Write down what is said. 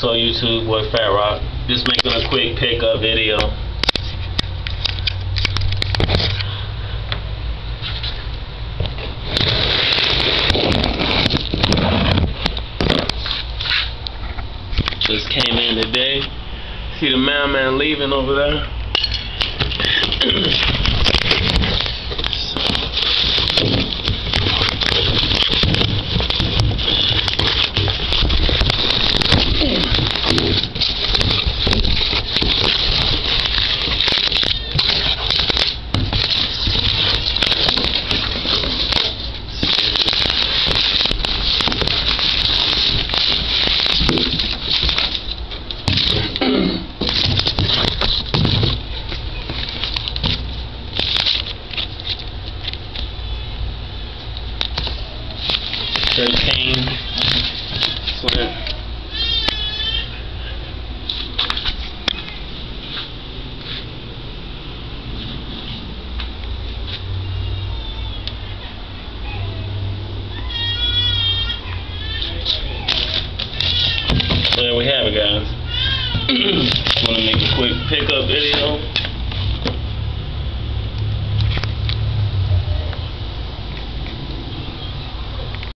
So YouTube, boy Fat Rock, just making a quick pickup video. Just came in today. See the mailman leaving over there. Thirteen. Sweat. So there we have it, guys. Want to make a quick pickup video.